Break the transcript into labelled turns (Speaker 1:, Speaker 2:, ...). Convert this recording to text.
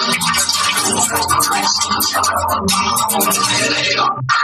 Speaker 1: Thank you.